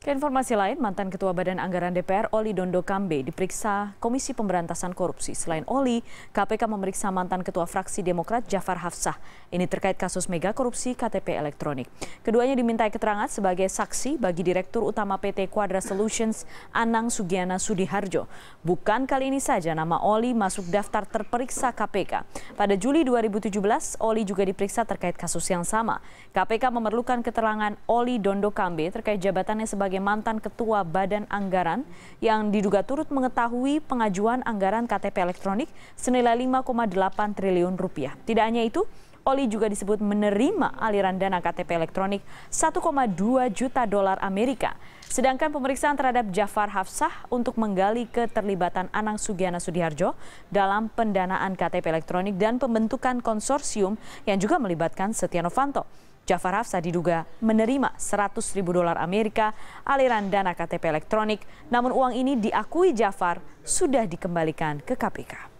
Keinformasi lain, mantan Ketua Badan Anggaran DPR Oli Dondo Kambe diperiksa Komisi Pemberantasan Korupsi. Selain Oli, KPK memeriksa mantan Ketua Fraksi Demokrat Jafar Hafsah. Ini terkait kasus mega korupsi KTP elektronik. Keduanya dimintai keterangan sebagai saksi bagi Direktur Utama PT Quadra Solutions Anang Sugiana Sudiharjo. Bukan kali ini saja nama Oli masuk daftar terperiksa KPK. Pada Juli 2017, Oli juga diperiksa terkait kasus yang sama. KPK memerlukan keterangan Oli Dondo Kambe terkait jabatannya sebagai sebagai mantan ketua Badan Anggaran yang diduga turut mengetahui pengajuan anggaran KTP elektronik senilai 5,8 triliun rupiah. Tidak hanya itu, Oli juga disebut menerima aliran dana KTP elektronik 1,2 juta dolar Amerika. Sedangkan pemeriksaan terhadap Jafar Hafsah untuk menggali keterlibatan Anang Sugiana Sudiharjo dalam pendanaan KTP elektronik dan pembentukan konsorsium yang juga melibatkan Setia Novanto. Jafar Hafsa diduga menerima 100 ribu dolar Amerika aliran dana KTP elektronik, namun uang ini diakui Jafar sudah dikembalikan ke KPK.